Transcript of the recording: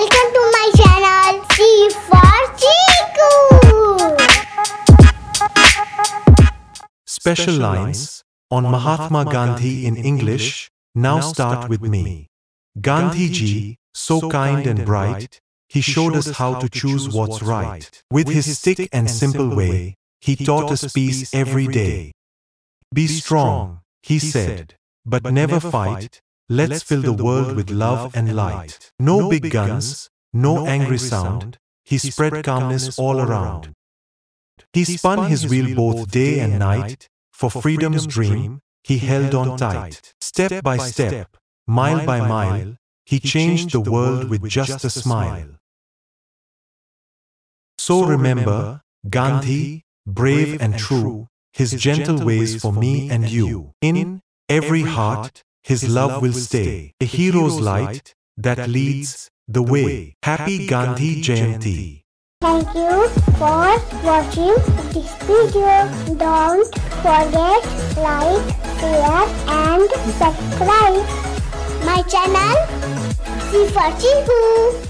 Welcome to my channel C for Chiku. Special lines on Mahatma Gandhi in English now start with me. Gandhi ji, so kind and bright, he showed us how to choose what's right. With his stick and simple way, he taught us peace every day. Be strong, he said, but never fight. Let's fill the world with love and light. No big guns, no angry sound. He spread calmness all around. He spun his wheel both day and night. For freedom's dream, he held on tight. Step by step, mile by mile, he changed the world with just a smile. So remember, Gandhi, brave and true, his gentle ways for me and you. In every heart, his love will stay, a hero's light that leads the way. Happy Gandhi Jayanti. Thank you for watching this video. Don't forget like, share and subscribe my channel C for Chiku.